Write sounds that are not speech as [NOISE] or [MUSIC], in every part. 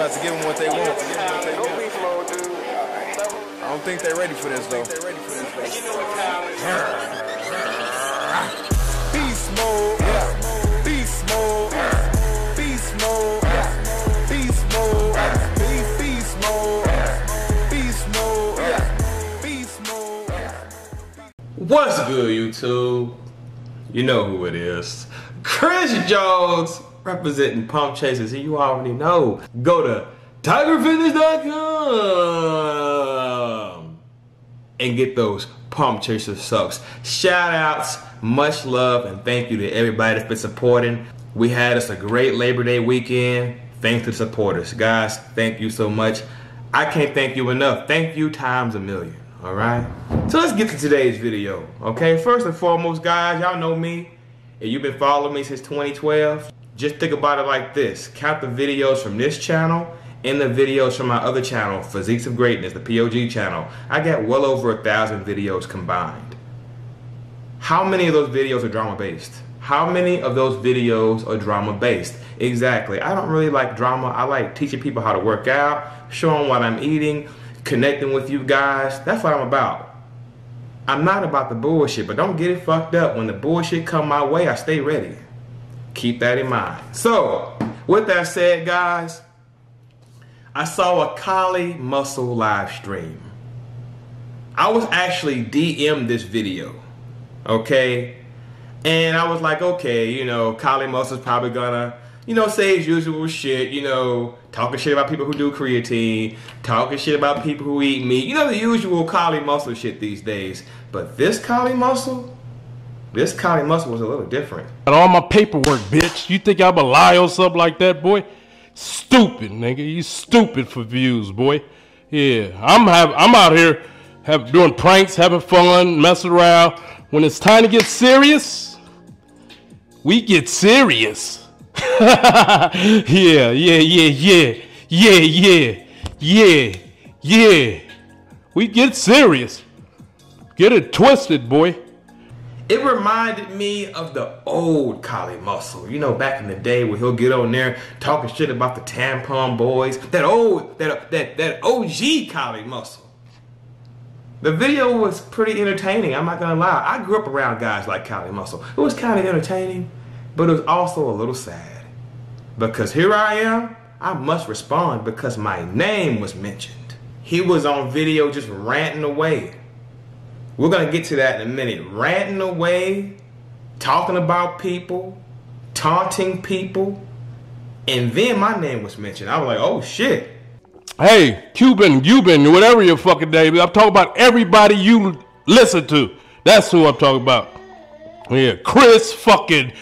about to give them what they want. I don't think they're ready for this though. Beast mode, yeah. Beast mode, beast mode, beast mode, beast beast mode, beast mode, beast mode. What's good, YouTube? You know who it is. Chris Jones representing Pump Chasers, you already know. Go to TigerFitness.com and get those Pump Chaser sucks. Shout outs, much love, and thank you to everybody that's been supporting. We had us a great Labor Day weekend. Thanks to the supporters. Guys, thank you so much. I can't thank you enough. Thank you times a million. All right. So let's get to today's video. Okay. First and foremost, guys, y'all know me. If you've been following me since 2012, just think about it like this. Count the videos from this channel and the videos from my other channel, Physiques of Greatness, the POG channel. I got well over a thousand videos combined. How many of those videos are drama based? How many of those videos are drama based? Exactly. I don't really like drama. I like teaching people how to work out, showing what I'm eating, connecting with you guys. That's what I'm about. I'm not about the bullshit, but don't get it fucked up. When the bullshit come my way, I stay ready. Keep that in mind. So, with that said, guys, I saw a Kali Muscle live stream. I was actually DM this video, okay? And I was like, okay, you know, Kali Muscle's probably gonna, you know, say his usual shit, you know, talking shit about people who do creatine, talking shit about people who eat meat, you know, the usual Kali Muscle shit these days. But this Kali Muscle, this Kali Muscle was a little different. Got all my paperwork, bitch. You think I'm a lie or something like that, boy? Stupid, nigga. You stupid for views, boy. Yeah, I'm have I'm out here have doing pranks, having fun, messing around. When it's time to get serious, we get serious. [LAUGHS] yeah, yeah, yeah, yeah, yeah, yeah, yeah, yeah. We get serious. Get it twisted, boy. It reminded me of the old Kali Muscle. You know, back in the day where he'll get on there talking shit about the tampon boys. That old, that that that OG Kali Muscle. The video was pretty entertaining. I'm not gonna lie. I grew up around guys like Kali Muscle. It was kind of entertaining, but it was also a little sad because here I am. I must respond because my name was mentioned. He was on video just ranting away. We're going to get to that in a minute. Ranting away, talking about people, taunting people. And then my name was mentioned. I was like, oh shit. Hey, Cuban, Cuban, whatever your fucking name is, I'm talking about everybody you listen to. That's who I'm talking about. Yeah, Chris fucking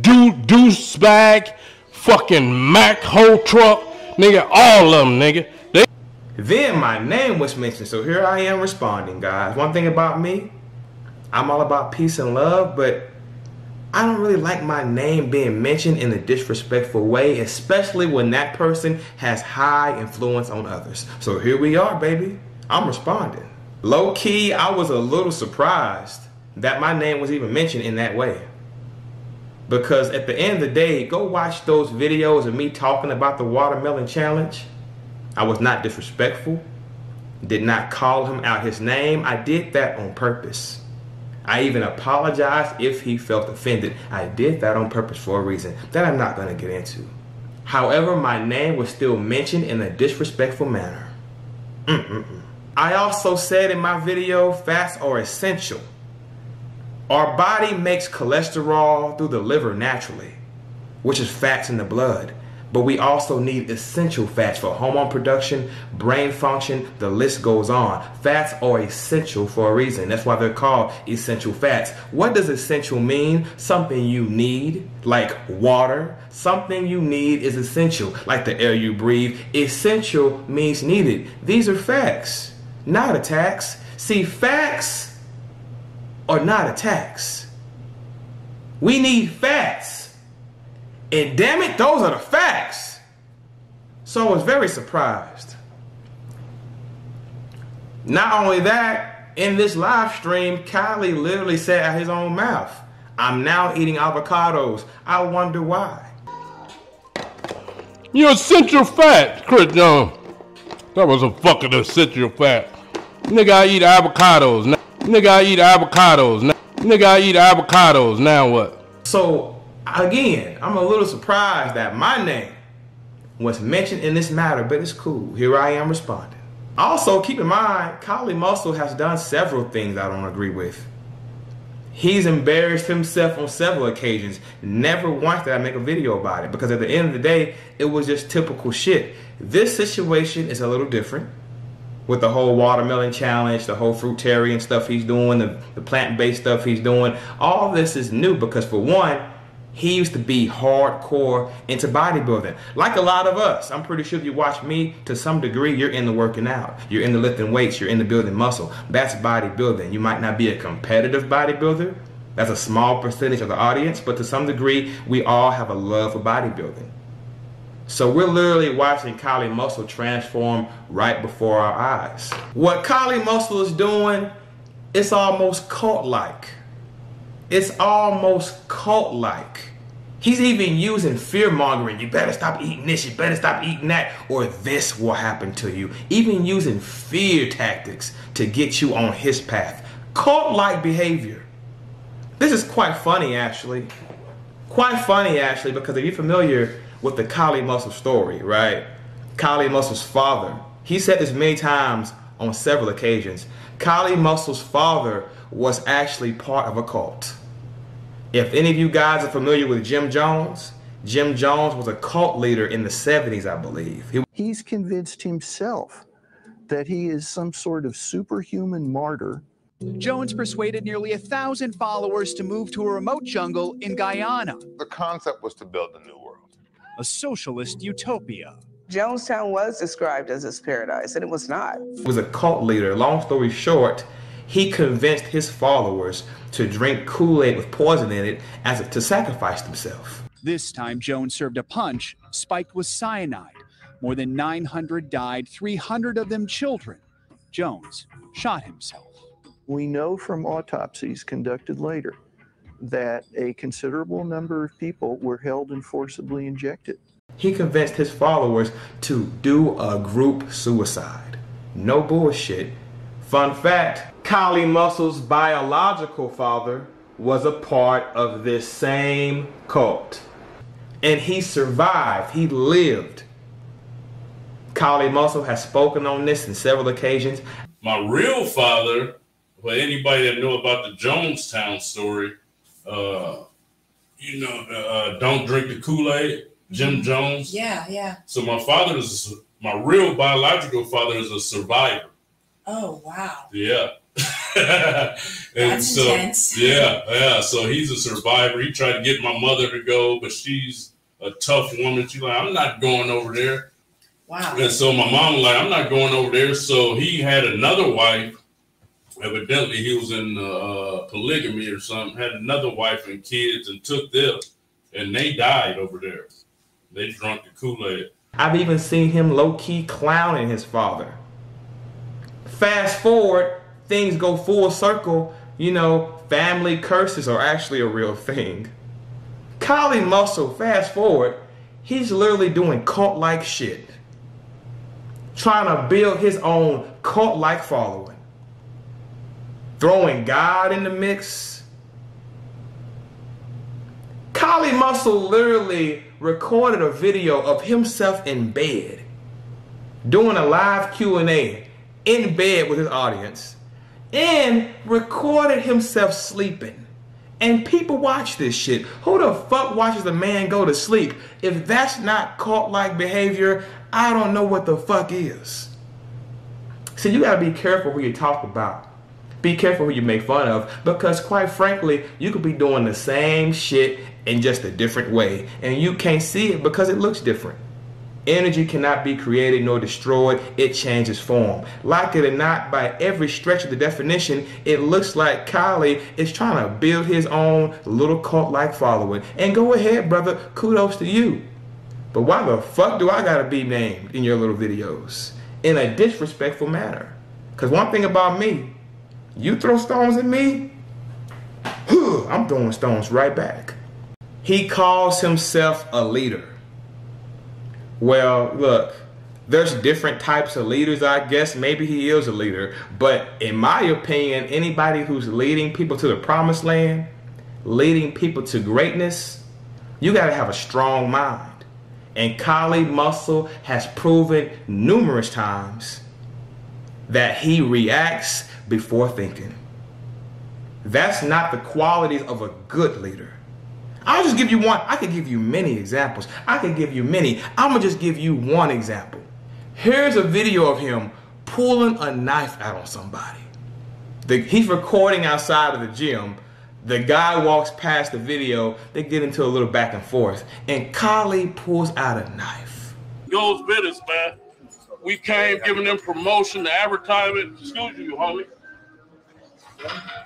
do deuce bag, fucking Mac whole truck, nigga, all of them, nigga. Then my name was mentioned, so here I am responding, guys. One thing about me, I'm all about peace and love, but I don't really like my name being mentioned in a disrespectful way, especially when that person has high influence on others. So here we are, baby. I'm responding. Low key, I was a little surprised that my name was even mentioned in that way. Because at the end of the day, go watch those videos of me talking about the watermelon challenge. I was not disrespectful, did not call him out his name. I did that on purpose. I even apologized if he felt offended. I did that on purpose for a reason that I'm not going to get into. However, my name was still mentioned in a disrespectful manner. Mm-mm-mm. I also said in my video, fats are essential. Our body makes cholesterol through the liver naturally, which is fats in the blood. But we also need essential fats for hormone production, brain function, the list goes on. Fats are essential for a reason. That's why they're called essential fats. What does essential mean? Something you need, like water. Something you need is essential, like the air you breathe. Essential means needed. These are facts, not attacks. See, facts are not attacks. We need facts. And damn it, those are the facts. So I was very surprised. Not only that, in this live stream, Kali literally said out his own mouth, I'm now eating avocados. I wonder why. You're essential fat, Chris Jones. That was a fucking essential fat. Nigga, I eat avocados. Now. Nigga, I eat avocados. Now. Nigga, I eat avocados. Now what? So, again, I'm a little surprised that my name was mentioned in this matter, but it's cool. Here I am responding. Also, keep in mind, Kali Muscle has done several things I don't agree with. He's embarrassed himself on several occasions. Never once did I make a video about it because at the end of the day, it was just typical shit. This situation is a little different with the whole watermelon challenge, the whole fruitarian stuff he's doing, the, the plant-based stuff he's doing. All this is new because for one, he used to be hardcore into bodybuilding. Like a lot of us. I'm pretty sure if you watch me, to some degree, you're in the working out. You're in the lifting weights. You're in the building muscle. That's bodybuilding. You might not be a competitive bodybuilder. That's a small percentage of the audience. But to some degree, we all have a love for bodybuilding. So we're literally watching Kali Muscle transform right before our eyes. What Kali Muscle is doing, it's almost cult-like. It's almost cult-like. He's even using fear mongering. You better stop eating this. You better stop eating that, or this will happen to you. Even using fear tactics to get you on his path. Cult-like behavior. This is quite funny, actually. Quite funny, actually, because if you're familiar with the Kali Muscle story, right? Kali Muscle's father. He said this many times on several occasions. Kali Muscle's father was actually part of a cult. If any of you guys are familiar with Jim Jones, Jim Jones was a cult leader in the 70s, I believe. He He's convinced himself that he is some sort of superhuman martyr. Jones persuaded nearly a thousand followers to move to a remote jungle in Guyana. The concept was to build a new world, a socialist utopia. Jonestown was described as his paradise, and it was not. He was a cult leader. Long story short, he convinced his followers to drink Kool-Aid with poison in it as a, to sacrifice themselves. This time, Jones served a punch spiked with cyanide. More than 900 died, 300 of them children. Jones shot himself. We know from autopsies conducted later that a considerable number of people were held and forcibly injected. He convinced his followers to do a group suicide. No bullshit. Fun fact Kali Muscle's biological father was a part of this same cult. And he survived, he lived. Kali Muscle has spoken on this in several occasions. My real father, for anybody that know about the Jonestown story, uh, you know, uh, don't drink the Kool-Aid, Jim Jones. Yeah, yeah. So my father is my real biological father is a survivor. Oh wow. Yeah. [LAUGHS] and That's so intense. yeah, yeah. So he's a survivor. He tried to get my mother to go, but she's a tough woman. She's like, I'm not going over there. Wow. And so my mom was like, I'm not going over there. So he had another wife. Evidently, he was in uh, polygamy or something. Had another wife and kids, and took them, and they died over there. They drank the Kool Aid. I've even seen him low key clowning his father. Fast forward, things go full circle. You know, family curses are actually a real thing. Kali Muscle, fast forward, he's literally doing cult like shit. Trying to build his own cult like following. Throwing God in the mix. Kali Muscle literally recorded a video of himself in bed doing a live Q&A in bed with his audience and recorded himself sleeping. And people watch this shit. Who the fuck watches a man go to sleep? If that's not cult-like behavior, I don't know what the fuck is. So you gotta be careful who you talk about. Be careful who you make fun of because quite frankly, you could be doing the same shit in just a different way and you can't see it because it looks different. Energy cannot be created nor destroyed, it changes form. Like it or not, by every stretch of the definition, it looks like Kali is trying to build his own little cult like following. And go ahead, brother, kudos to you. But why the fuck do I gotta be named in your little videos? In a disrespectful manner. Because one thing about me, you throw stones at me, [SIGHS] I'm throwing stones right back. He calls himself a leader. Well, look, there's different types of leaders, I guess. Maybe he is a leader. But in my opinion, anybody who's leading people to the promised land, leading people to greatness, you got to have a strong mind. And Kali Muscle has proven numerous times that he reacts before thinking. That's not the qualities of a good leader. I'll just give you one. I could give you many examples. I could give you many. I'm going to just give you one example. Here's a video of him pulling a knife out on somebody. The, he's recording outside of the gym. The guy walks past the video. They get into a little back and forth. And Kali pulls out a knife. Goes business, man. We came giving them promotion, the advertisement. Excuse you, homie.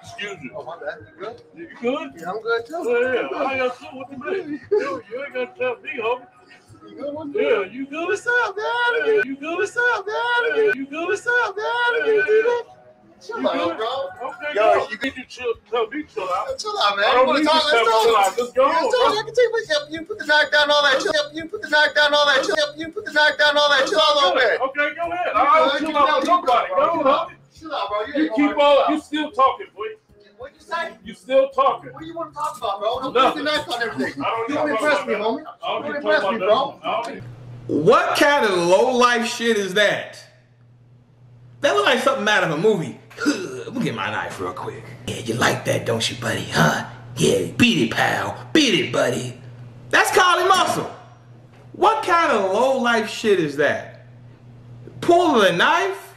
Excuse you. Oh, my bad. You good? You good? Yeah, I'm good too. Oh, yeah. I got to what you mean. You you ain't got to tell me, homie. You good? What's Yeah, good? you good? What's up, man? Yeah, you good? What's up, man? Yeah, you good? What's up, man? Yeah, You good? Chill You out, good? bro. Okay, Yo, go. you You need to chill, tell me chill out. Chill out, man. I don't wanna talk? Let's tell chill out. Let's go, Let's. I can take my help you put the knock down all that. Help you put the knock down all that. Help you put the knock down all that. Chill out a little bit. Okay, go ahead. I don't good? chill out with nobody. Go, homie. Chill out, bro. You You keep on. You yourself. still talking, boy. What you say? You still talking. What do you want to talk about, bro? Don't Nothing. put the knife on everything. I don't You don't to impress me, homie. that. I You don't don't to impress me, bro. that. I don't need- What kind of low life shit is that? That look like something out of a movie. [SIGHS] Let me get my knife real quick. Yeah, you like that, don't you, buddy? Huh? Yeah, beat it, pal. Beat it, buddy. That's Kali Muscle. What kind of low life shit is that? Pulling a knife?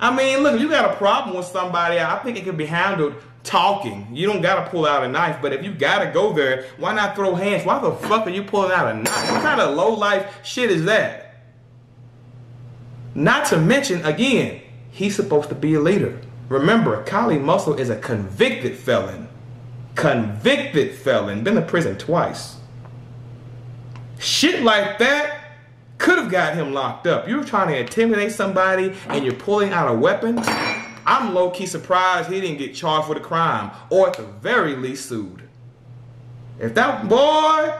I mean, look, if you got a problem with somebody, I think it can be handled talking. You don't gotta pull out a knife, but if you gotta go there, why not throw hands? Why the fuck are you pulling out a knife? What kind of low life shit is that? Not to mention, again, he's supposed to be a leader. Remember, Kali Muscle is a convicted felon. Convicted felon. Been to prison twice. Shit like that could have got him locked up. You're trying to intimidate somebody and you're pulling out a weapon. I'm low key surprised he didn't get charged with a crime or at the very least sued. If that boy,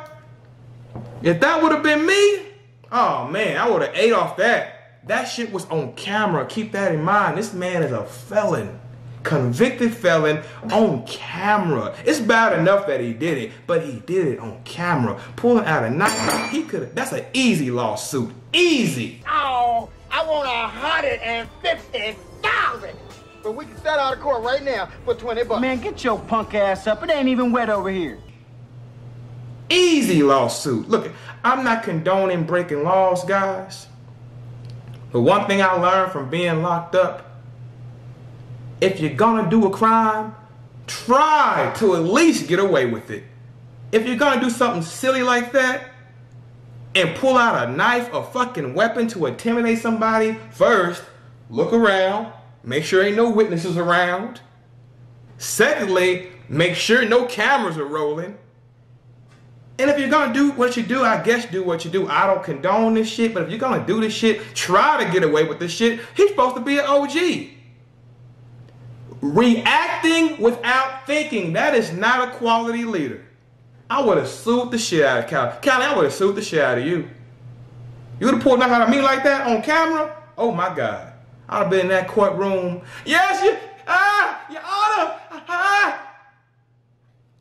if that would have been me, oh man, I would have ate off that. That shit was on camera. Keep that in mind. This man is a felon. Convicted felon on camera. It's bad enough that he did it, but he did it on camera. Pulling out a knife. He could have. that's an easy lawsuit. Easy. Oh, I want a hundred and fifty thousand. But we can settle out of court right now for twenty bucks. Man, get your punk ass up. It ain't even wet over here. Easy lawsuit. Look, I'm not condoning breaking laws, guys. But one thing I learned from being locked up if you're gonna do a crime, try to at least get away with it. If you're gonna do something silly like that and pull out a knife or fucking weapon to intimidate somebody, first, look around, make sure ain't no witnesses around. Secondly, make sure no cameras are rolling. And if you're gonna do what you do, I guess do what you do. I don't condone this shit, but if you're gonna do this shit, try to get away with this shit. He's supposed to be an OG. Reacting without thinking, that is not a quality leader. I would have sued the shit out of Kali. Kali, I would have sued the shit out of you. You would have pulled nothing out of me like that on camera? Oh my God. I'd have been in that courtroom. Yes, you, ah, your honor, ah.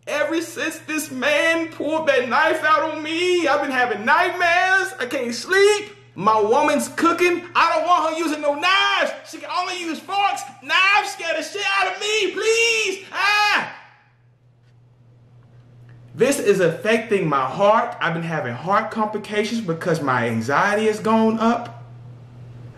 Ever since this man pulled that knife out on me, I've been having nightmares. I can't sleep. My woman's cooking. I don't want her using no knives. She can only use forks. Knives scare the shit out of me, please. Ah! This is affecting my heart. I've been having heart complications because my anxiety has gone up.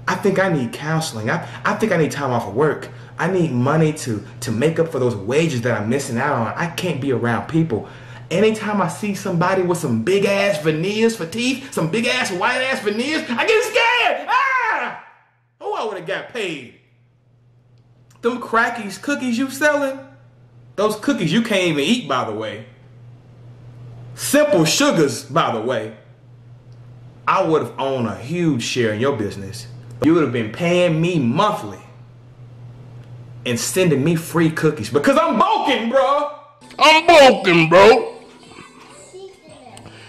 I think I need counseling. I, I think I need time off of work. I need money to, to make up for those wages that I'm missing out on. I can't be around people. Anytime I see somebody with some big ass veneers for teeth, some big ass white ass veneers, I get scared. Ah! Oh, I would have got paid. Them crackies cookies you selling, those cookies you can't even eat, by the way. Simple sugars, by the way. I would have owned a huge share in your business. You would have been paying me monthly and sending me free cookies because I'm bulking, bro. I'm broken, bro.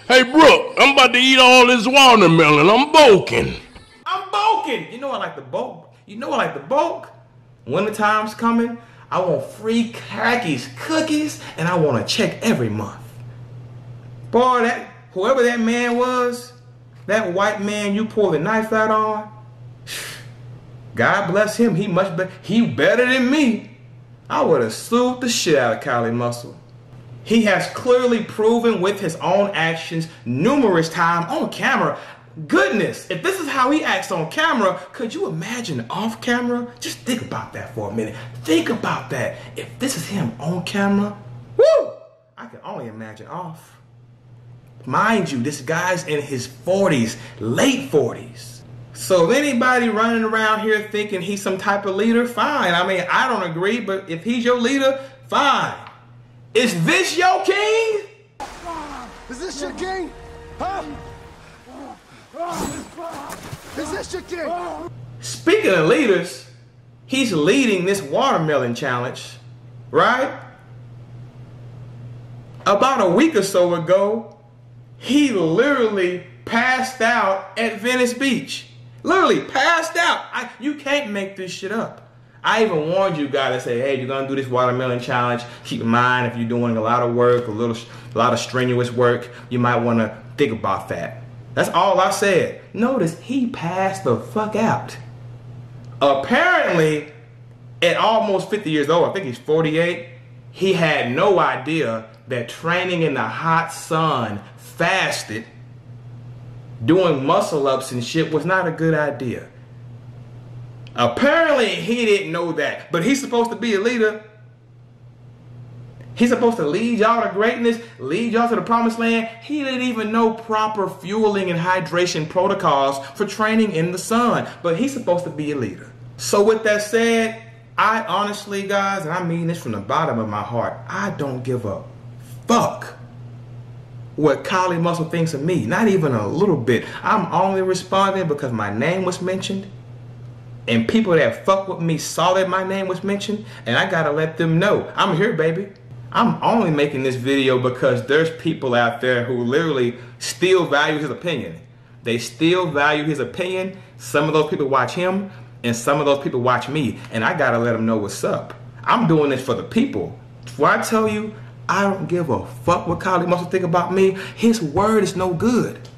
Hey, Brooke, I'm about to eat all this watermelon. I'm bulking. I'm bulking. You know I like the bulk. You know I like the bulk. Winter time's coming. I want free khakis, cookies, and I want a check every month. Boy, that whoever that man was, that white man you pulled the knife out on, [SIGHS] God bless him. He much better. He better than me. I would have sued the shit out of Kali Muscle. He has clearly proven with his own actions numerous times on camera. Goodness, if this is how he acts on camera, could you imagine off camera? Just think about that for a minute. Think about that. If this is him on camera, woo! I can only imagine off. Mind you, this guy's in his 40s, late 40s. So if anybody running around here thinking he's some type of leader, fine. I mean, I don't agree, but if he's your leader, fine. Is this your king? Is this your king? Huh? Is this your king? Speaking of leaders, he's leading this watermelon challenge, right? About a week or so ago, he literally passed out at Venice Beach. Literally passed out. I, you can't make this shit up. I even warned you guys. I say, hey, you're gonna do this watermelon challenge. Keep in mind if you're doing a lot of work, a little, a lot of strenuous work, you might want to think about that. That's all I said. Notice he passed the fuck out. Apparently, at almost 50 years old, I think he's 48, he had no idea that training in the hot sun, fasted, doing muscle ups and shit was not a good idea. Apparently, he didn't know that, but he's supposed to be a leader. He's supposed to lead y'all to greatness, lead y'all to the promised land. He didn't even know proper fueling and hydration protocols for training in the sun, but he's supposed to be a leader. So, with that said, I honestly, guys, and I mean this from the bottom of my heart, I don't give a fuck what Kali Muscle thinks of me. Not even a little bit. I'm only responding because my name was mentioned. And people that fuck with me saw that my name was mentioned. And I gotta let them know. I'm here, baby. I'm only making this video because there's people out there who literally still value his opinion. They still value his opinion. Some of those people watch him, and some of those people watch me. And I gotta let them know what's up. I'm doing this for the people. Before I tell you, I don't give a fuck what Kali Muscle think about me. His word is no good.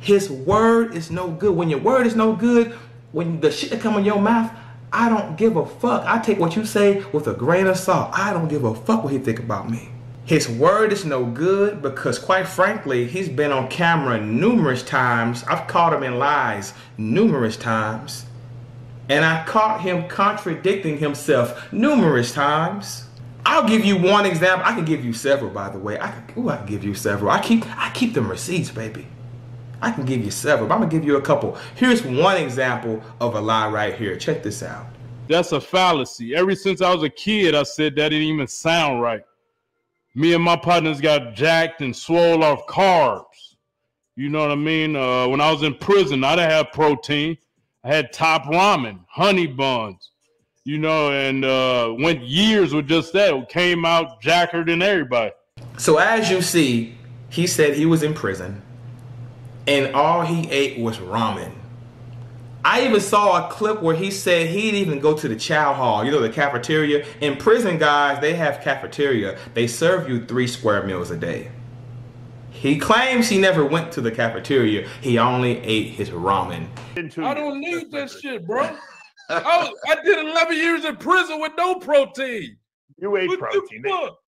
His word is no good. When your word is no good, when the shit that come in your mouth, I don't give a fuck. I take what you say with a grain of salt. I don't give a fuck what he think about me. His word is no good because quite frankly, he's been on camera numerous times. I've caught him in lies numerous times. And I caught him contradicting himself numerous times. I'll give you one example. I can give you several, by the way. I can, ooh, I can give you several. I keep, I keep them receipts, baby. I can give you several, but I'm gonna give you a couple. Here's one example of a lie right here. Check this out. That's a fallacy. Ever since I was a kid, I said that didn't even sound right. Me and my partners got jacked and swole off carbs. You know what I mean? Uh, when I was in prison, I didn't have protein. I had top ramen, honey buns, you know, and uh, went years with just that. Came out jacker than everybody. So as you see, he said he was in prison and all he ate was ramen. I even saw a clip where he said he'd even go to the chow hall, you know, the cafeteria. In prison, guys, they have cafeteria. They serve you three square meals a day. He claims he never went to the cafeteria. He only ate his ramen. I don't need that shit, bro. I, was, I did 11 years in prison with no protein. You ate What protein. They, fuck?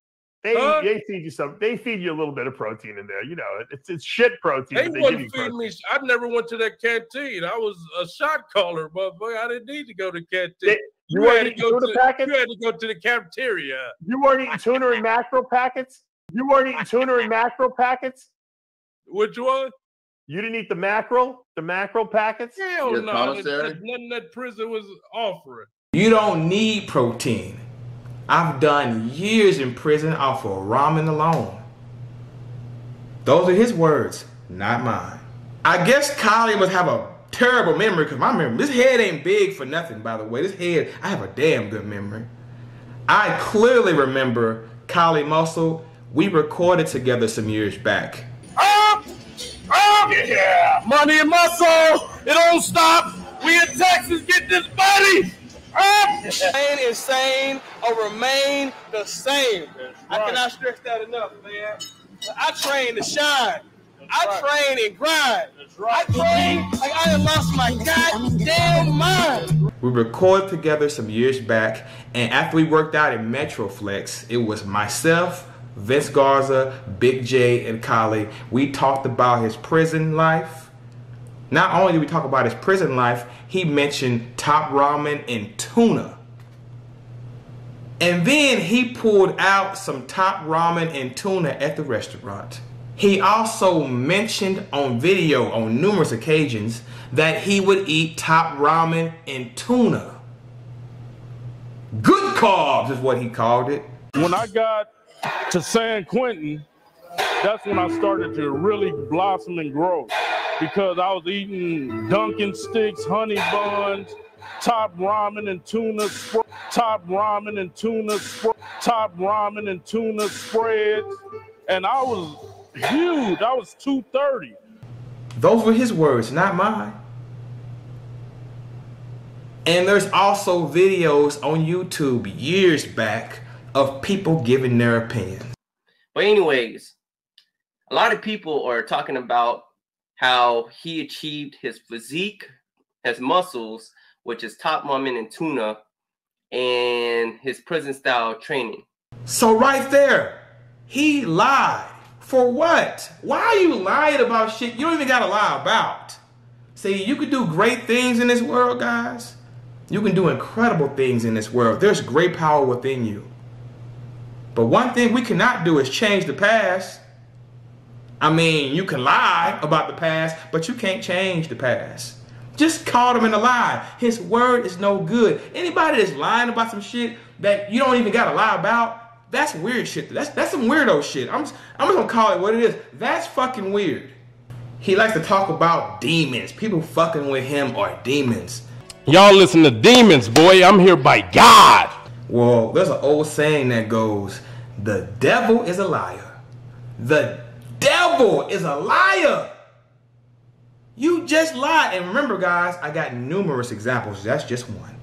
They, Huh? they feed you some. They feed you a little bit of protein in there. You know, it's it's shit protein. They but they give you wouldn't feed protein. me. I never went to that canteen. I was a shot caller, motherfucker. I didn't need to go to canteen. They- you had to go to. packets? You had to go to the cafeteria. You weren't eating tuna and mackerel packets. You weren't eating tuna and mackerel packets. Which one? You didn't eat the mackerel, the mackerel packets. Hell Your no. commissary? That, nothing that prison was offering. You don't need protein. I've done years in prison off of ramen alone. Those are his words, not mine. I guess Kali must have a terrible memory because my memory, this head ain't big for nothing, by the way. This head, I have a damn good memory. I clearly remember Kali Muscle. We recorded together some years back. Up! Up! Yeah! Money and muscle! It don't stop! We in Texas, get this money! Up! [LAUGHS] Remain insane or remain the same. I cannot stress that enough, man. I train to shine. I train and grind. I train like I done lost my goddamn mind. We recorded together some years back, and after we worked out in Metroflex, it was myself, Vince Garza, Big J, and Kali. We talked about his prison life. Not only did we talk about his prison life, he mentioned top ramen and tuna. And then he pulled out some top ramen and tuna at the restaurant. He also mentioned on video on numerous occasions that he would eat top ramen and tuna. Good carbs is what he called it. When I got to San Quentin, that's when I started to really blossom and grow because I was eating Dunkin' sticks, honey buns, top ramen and tuna, sp- top ramen and tuna, sp- top ramen and tuna spreads, and I was huge. I was 230. Those were his words, not mine. And there's also videos on YouTube years back of people giving their opinions. But anyways, a lot of people are talking about how he achieved his physique, his muscles, which is top ramen and tuna, and his prison style training. So right there, he lied. For what? Why are you lying about shit you don't even gotta lie about? See, you can do great things in this world, guys. You can do incredible things in this world. There's great power within you. But one thing we cannot do is change the past. I mean, you can lie about the past, but you can't change the past. Just caught him in a lie. His word is no good. Anybody that's lying about some shit that you don't even gotta lie about, that's weird shit. That's that's some weirdo shit. I'm just, I'm just gonna call it what it is. That's fucking weird. He likes to talk about demons. People fucking with him are demons. Y'all listen to demons, boy. I'm here by God. Well, there's an old saying that goes, the devil is a liar. The devil is a liar. You just lied. And remember, guys, I got numerous examples. That's just one.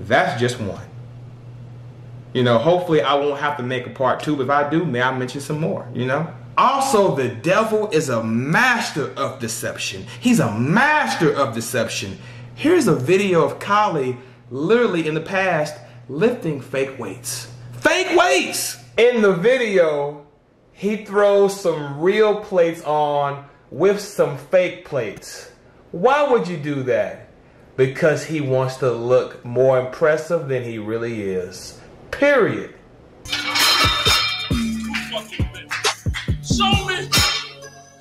That's just one. You know, hopefully I won't have to make a part two. But if I do, may I mention some more, you know? Also, the devil is a master of deception. He's a master of deception. Here's a video of Kali literally in the past lifting fake weights. Fake weights! In the video, he throws some real plates on with some fake plates. Why would you do that? Because he wants to look more impressive than he really is. Period. Show me,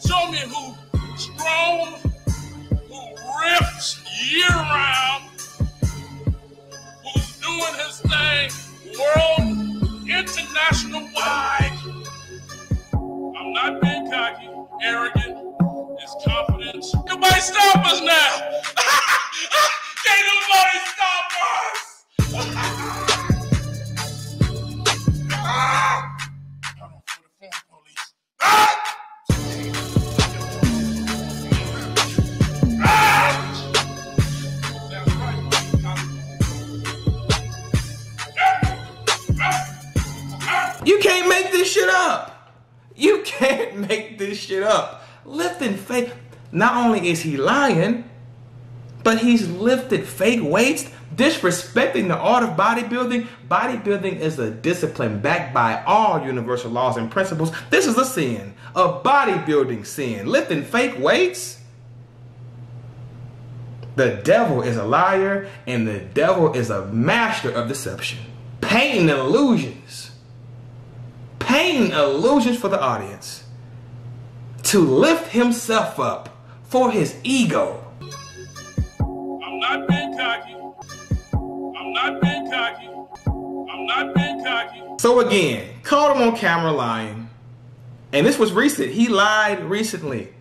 show me who strong, who rips year round, who's doing his thing world, international wide. I'm not being cocky, arrogant, it's confidence. Nobody stop us now. [LAUGHS] Can't nobody stop us. You can't make this shit up. You can't make this shit up. Lifting fake. Not only is he lying, but he's lifted fake weights, disrespecting the art of bodybuilding. Bodybuilding is a discipline backed by all universal laws and principles. This is a sin, a bodybuilding sin. Lifting fake weights. The devil is a liar, and the devil is a master of deception. Painting illusions. Painting illusions for the audience. To lift himself up for his ego. I'm not being cocky. I'm not being cocky. I'm not being cocky. So again, caught him on camera lying. And this was recent. He lied recently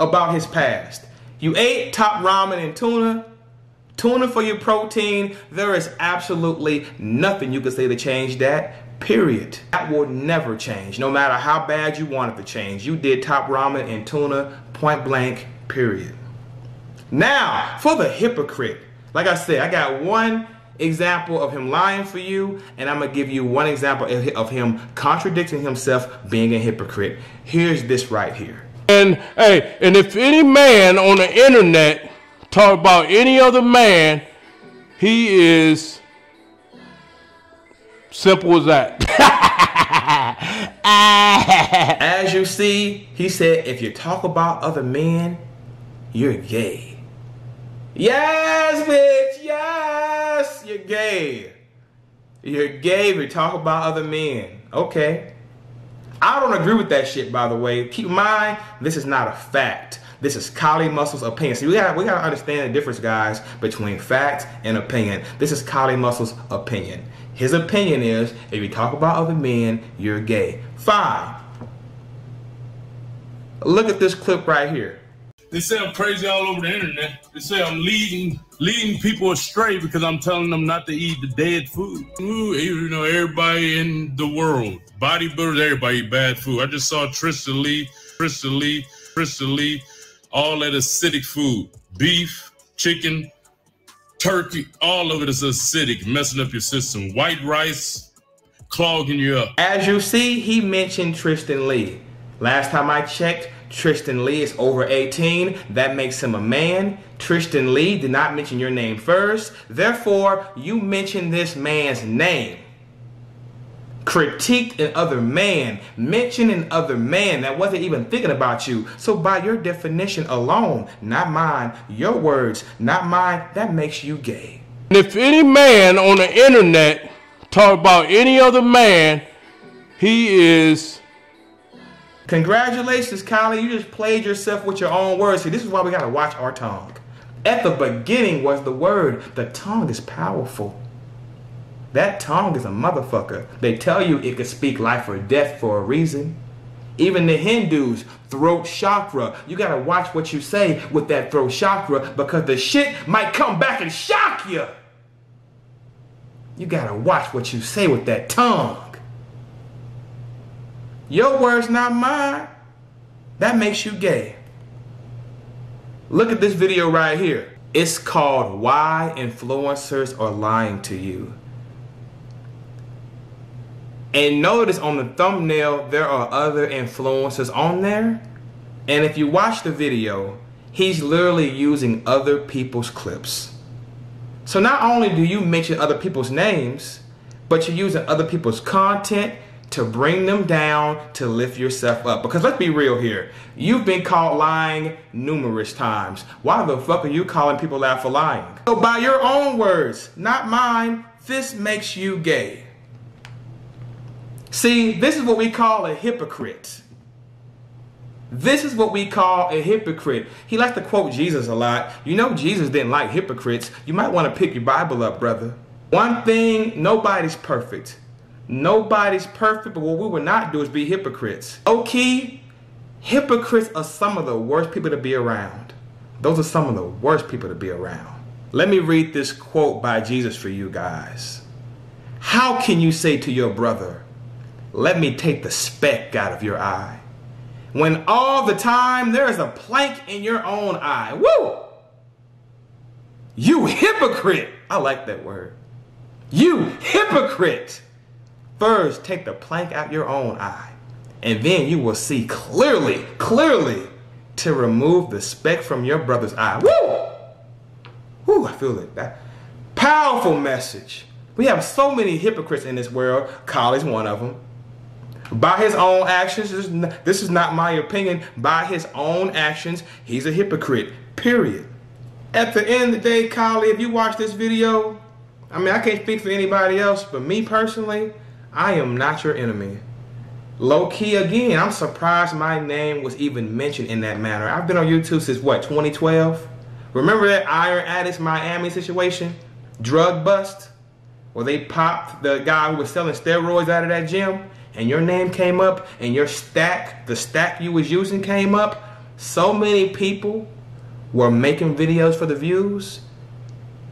about his past. You ate top ramen and tuna. Tuna for your protein. There is absolutely nothing you can say to change that. Period. That will never change, no matter how bad you want it to change. You did top ramen and tuna, point blank, period. Now, for the hypocrite. Like I said, I got one example of him lying for you, and I'm gonna give you one example of him contradicting himself, being a hypocrite. Here's this right here. And hey, and if any man on the internet talk about any other man, he is simple as that. [LAUGHS] as you see, he said, if you talk about other men, you're gay. Yes, bitch, yes, you're gay. You're gay if you talk about other men. Okay. I don't agree with that shit, by the way. Keep in mind, this is not a fact. This is Kali Muscle's opinion. See, we gotta we gotta understand the difference, guys, between fact and opinion. This is Kali Muscle's opinion. His opinion is if you talk about other men, you're gay. Five. Look at this clip right here. They say I'm crazy all over the internet. They say I'm leading leading people astray because I'm telling them not to eat the dead food. Ooh, you know, everybody in the world, bodybuilders, everybody eat bad food. I just saw Tristyn Lee, Tristyn Lee, Tristyn Lee, all that acidic food, beef, chicken, turkey, all of it is acidic, messing up your system. White rice, clogging you up. As you see, he mentioned Tristyn Lee. Last time I checked, Tristyn Lee is over 18. That makes him a man. Tristyn Lee did not mention your name first. Therefore, you mentioned this man's name. Critiqued an other man, mentioned an other man that wasn't even thinking about you. So by your definition alone, not mine, your words, not mine, that makes you gay. And if any man on the internet talk about any other man, he is Congratulations, Kali. You just played yourself with your own words. See, this is why we gotta watch our tongue. At the beginning was the word. The tongue is powerful. That tongue is a motherfucker. They tell you it could speak life or death for a reason. Even the Hindus, throat chakra. You gotta watch what you say with that throat chakra because the shit might come back and shock you. You gotta watch what you say with that tongue. Your words, not mine. That makes you gay. Look at this video right here. It's called Why Influencers Are Lying to You. And notice on the thumbnail, there are other influencers on there. And if you watch the video, he's literally using other people's clips. So not only do you mention other people's names, but you're using other people's content to bring them down to lift yourself up. Because let's be real here. You've been caught lying numerous times. Why the fuck are you calling people out for lying? So by your own words, not mine, this makes you gay. See, this is what we call a hypocrite. This is what we call a hypocrite. He likes to quote Jesus a lot. You know Jesus didn't like hypocrites. You might want to pick your Bible up, brother. One thing, nobody's perfect. Nobody's perfect, but what we will not do is be hypocrites. Okay, hypocrites are some of the worst people to be around. Those are some of the worst people to be around. Let me read this quote by Jesus for you guys. How can you say to your brother, let me take the speck out of your eye, when all the time there is a plank in your own eye? Woo! You hypocrite! I like that word. You hypocrite! First, take the plank out your own eye, and then you will see clearly, clearly to remove the speck from your brother's eye. Woo! Woo, I feel it. That powerful message. We have so many hypocrites in this world. Kali's one of them. By his own actions, this is, not, this is not my opinion. By his own actions, he's a hypocrite. Period. At the end of the day, Kali, if you watch this video, I mean, I can't speak for anybody else, but me personally, I am not your enemy. Low key again, I'm surprised my name was even mentioned in that manner. I've been on YouTube since what, 2012? Remember that Iron Addicts Miami situation? Drug bust? Where they popped the guy who was selling steroids out of that gym and your name came up and your stack, the stack you was using came up. So many people were making videos for the views.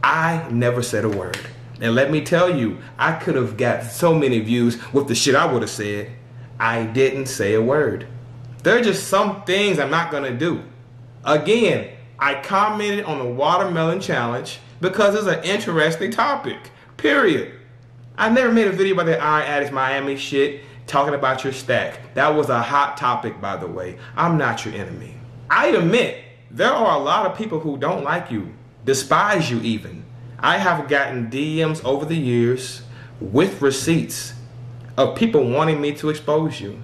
I never said a word. And let me tell you, I could have got so many views with the shit I would have said. I didn't say a word. There are just some things I'm not gonna do. Again, I commented on the watermelon challenge because it's an interesting topic. Period. I never made a video about the Iron Addicts Miami shit talking about your stack. That was a hot topic, by the way. I'm not your enemy. I admit there are a lot of people who don't like you, despise you even. I have gotten DMs over the years with receipts of people wanting me to expose you.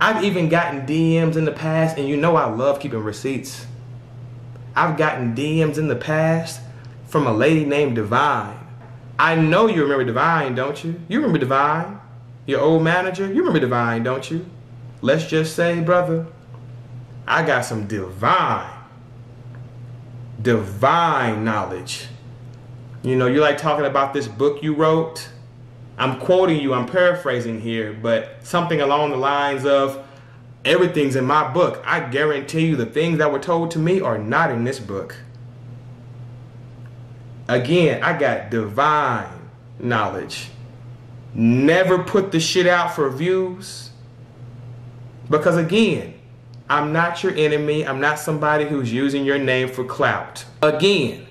I've even gotten DMs in the past, and you know I love keeping receipts. I've gotten DMs in the past from a lady named Divine. I know you remember Divine, don't you? You remember Divine? Your old manager? You remember Divine, don't you? Let's just say, brother, I got some divine, divine knowledge. You know, you like talking about this book you wrote. I'm quoting you, I'm paraphrasing here, but something along the lines of everything's in my book. I guarantee you the things that were told to me are not in this book. Again, I got divine knowledge. Never put the shit out for views. Because again, I'm not your enemy. I'm not somebody who's using your name for clout. Again,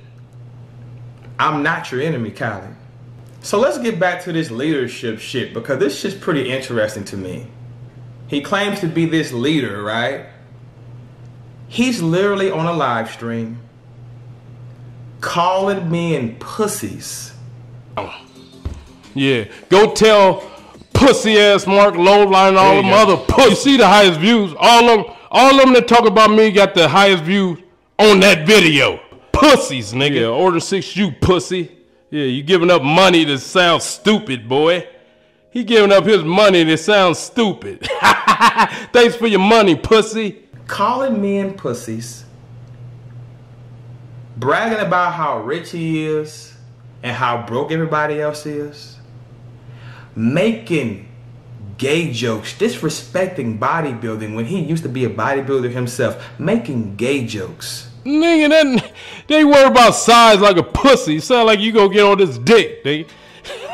I'm not your enemy, Kali. So let's get back to this leadership shit because this shit's pretty interesting to me. He claims to be this leader, right? He's literally on a live stream calling men pussies. Oh. Yeah, go tell pussy ass Marc Lobliner all There you them go. other pussy. See the highest views. All of them, all of them that talk about me got the highest views on that video. Pussies, nigga. Yeah, order six, you pussy. Yeah, you giving up money to sound stupid, boy. He giving up his money to sound stupid. [LAUGHS] Thanks for your money, pussy. Calling men pussies, bragging about how rich he is and how broke everybody else is, making gay jokes, disrespecting bodybuilding when he used to be a bodybuilder himself, making gay jokes. Nigga, that, they worry about size like a pussy. Sound like you gonna get on this dick, nigga.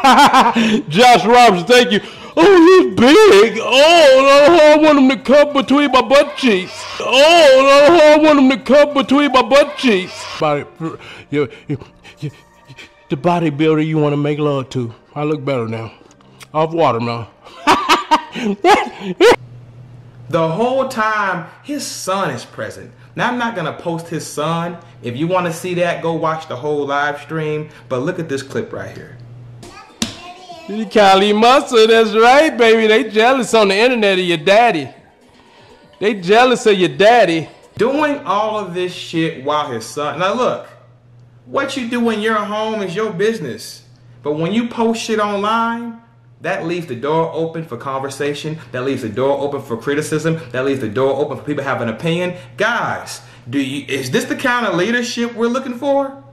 [LAUGHS] Josh Roberts, thank you. Oh, he's big. Oh, I want him to come between my butt cheeks. Oh, no, I want him to come between my butt cheeks. Body, you, you, you, the bodybuilder you want to make love to. I look better now. Off watermelon. [LAUGHS] The whole time, his son is present. Now, I'm not gonna post his son. If you wanna see that, go watch the whole live stream. But look at this clip right here. Kali Muscle, that's right, baby. They jealous on the internet of your daddy. They jealous of your daddy. Doing all of this shit while his son. Now, look, what you do in your home is your business. But when you post shit online, that leaves the door open for conversation. That leaves the door open for criticism. That leaves the door open for people to have an opinion. Guys, do you is this the kind of leadership we're looking for?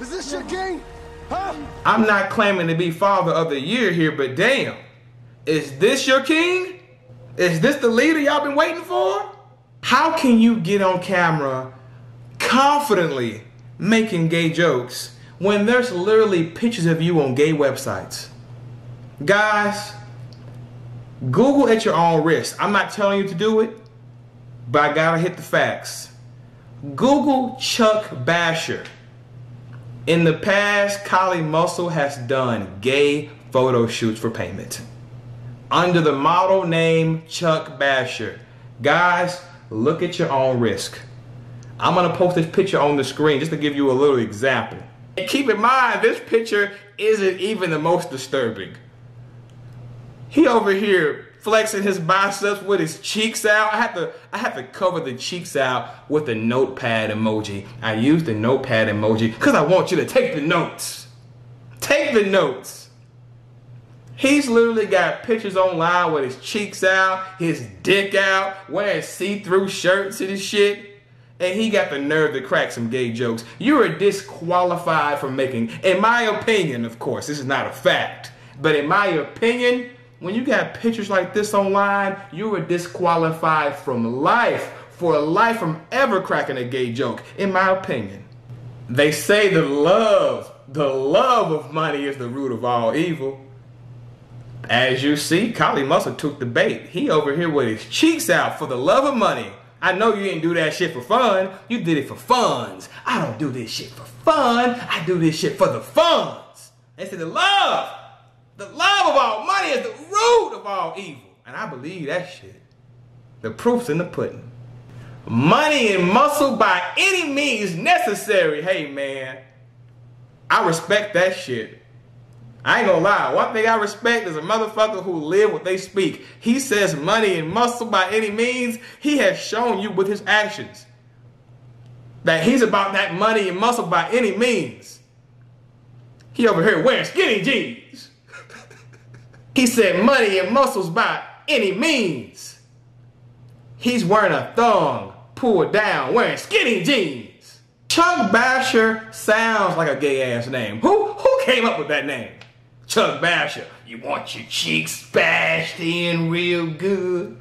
Is this your king? Huh? I'm not claiming to be father of the year here, but damn. Is this your king? Is this the leader y'all been waiting for? How can you get on camera confidently making gay jokes when there's literally pictures of you on gay websites? Guys, Google at your own risk. I'm not telling you to do it, but I gotta hit the facts. Google Chuck Basher. In the past, Kali Muscle has done gay photo shoots for payment under the model name Chuck Basher. Guys, look at your own risk. I'm gonna post this picture on the screen just to give you a little example. And keep in mind, this picture isn't even the most disturbing. He over here flexing his biceps with his cheeks out. I have to I have to cover the cheeks out with a notepad emoji. I use the notepad emoji because I want you to take the notes. Take the notes. He's literally got pictures online with his cheeks out, his dick out, wearing see-through shirts and shit. And he got the nerve to crack some gay jokes. You are disqualified from making, in my opinion, of course, this is not a fact, but in my opinion, when you got pictures like this online, you are disqualified from life, for life from ever cracking a gay joke, in my opinion. They say the love, the love of money is the root of all evil. As you see, Kali Muscle took the bait. He over here with his cheeks out for the love of money. I know you didn't do that shit for fun. You did it for funds. I don't do this shit for fun. I do this shit for the funds. They say the love, the love of all money is the root of all evil. And I believe that shit. The proof's in the pudding. Money and muscle by any means necessary. Hey man, I respect that shit. I ain't gonna lie. One thing I respect is a motherfucker who live what they speak. He says money and muscle by any means. He has shown you with his actions that he's about that money and muscle by any means. He over here wearing skinny jeans. He said money and muscles by any means. He's wearing a thong pulled down, wearing skinny jeans. Chuck Basher sounds like a gay ass name. Who who came up with that name? Chuck Basher. You want your cheeks bashed in real good?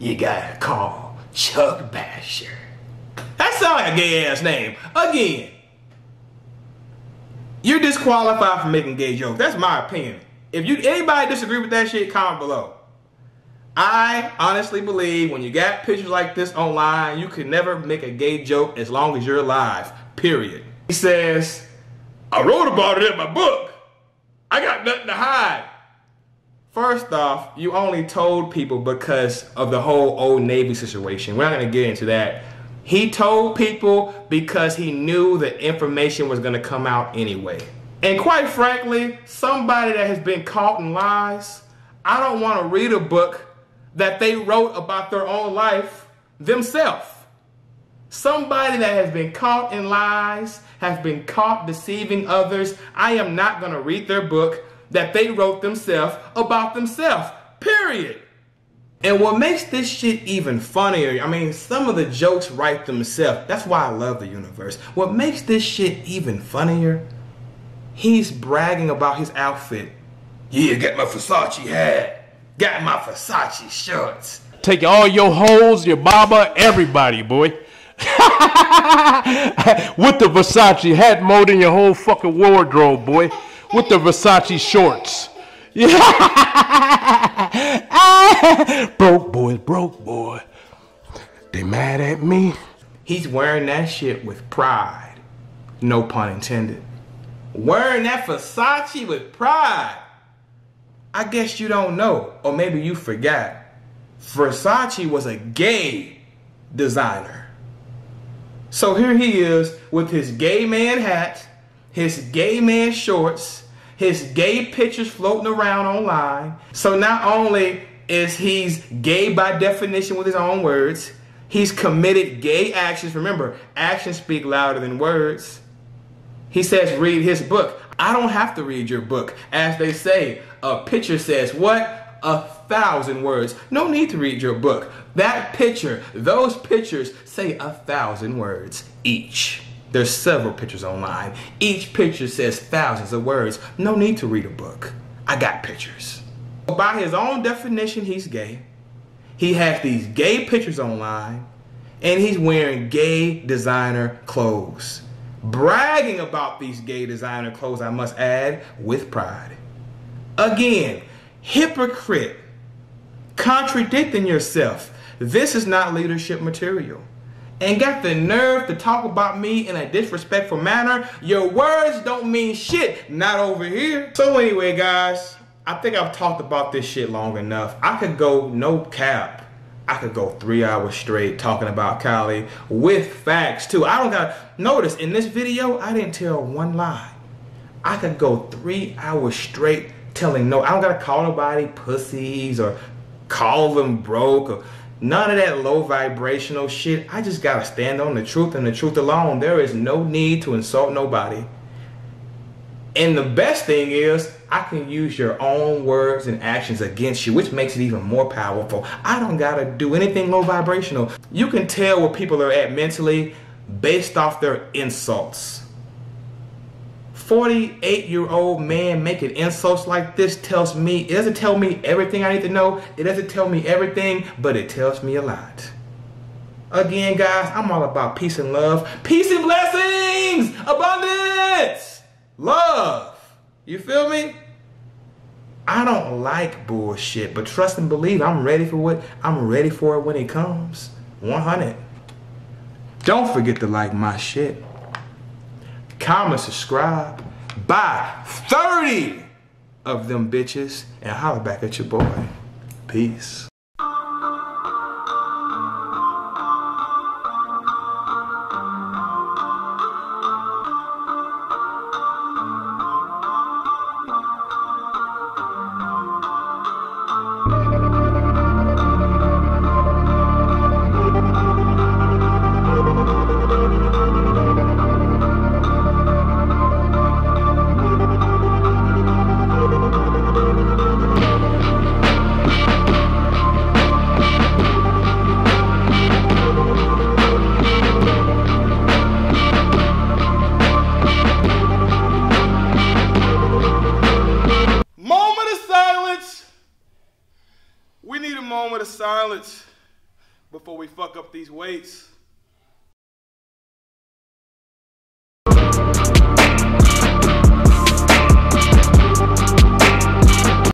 You gotta call Chuck Basher. That sounds like a gay ass name. Again, you're disqualified from making gay jokes. That's my opinion. If you anybody disagree with that shit, comment below. I honestly believe when you got pictures like this online, you can never make a gay joke as long as you're alive. Period. He says, I wrote about it in my book. I got nothing to hide. First off, you only told people because of the whole Old Navy situation. We're not going to get into that. He told people because he knew the information was going to come out anyway. And quite frankly, somebody that has been caught in lies, I don't want to read a book that they wrote about their own life themselves. Somebody that has been caught in lies, has been caught deceiving others. I am not going to read their book that they wrote themselves about themselves. Period. And what makes this shit even funnier, I mean, some of the jokes write themselves. That's why I love the universe. What makes this shit even funnier, he's bragging about his outfit. Yeah, got my Versace hat. Got my Versace shorts. Take all your hoes, your baba, everybody, boy. [LAUGHS] With the Versace hat more than your whole fucking wardrobe, boy. With the Versace shorts. Yeah. [LAUGHS] broke boys, broke boy. They mad at me. He's wearing that shit with pride. No pun intended. Wearing that Versace with pride. I guess you don't know, or maybe you forgot. Versace was a gay designer. So here he is with his gay man hat, his gay man shorts, his gay pictures floating around online. So not only is he's gay by definition with his own words, he's committed gay actions. Remember, actions speak louder than words. He says, read his book. I don't have to read your book. As they say, a picture says what? A thousand words. No need to read your book. That picture, those pictures say a thousand words each. There's several pictures online. Each picture says thousands of words. No need to read a book. I got pictures. By his own definition, he's gay. He has these gay pictures online, and he's wearing gay designer clothes. Bragging about these gay designer clothes, I must add, with pride. Again, hypocrite, contradicting yourself. This is not leadership material. And got the nerve to talk about me in a disrespectful manner. Your words don't mean shit, not over here. So anyway, guys, I think I've talked about this shit long enough. I could go no cap. I could go three hours straight talking about Kali with facts too. I don't got notice in this video, I didn't tell one lie. I could go three hours straight telling no. I don't gotta call nobody pussies or call them broke or none of that low vibrational shit. I just gotta stand on the truth and the truth alone. There is no need to insult nobody. And the best thing is, I can use your own words and actions against you, which makes it even more powerful. I don't gotta do anything low vibrational. You can tell where people are at mentally based off their insults. 48 year old man making insults like this tells me, it doesn't tell me everything I need to know. It doesn't tell me everything, but it tells me a lot. Again, guys, I'm all about peace and love. Peace and blessings! Abundance! Love. You feel me? I don't like bullshit, but trust and believe I'm ready for what I'm ready for it when it comes. 100. Don't forget to like my shit. Comment, subscribe. Buy 30 of them bitches and holler back at your boy. Peace.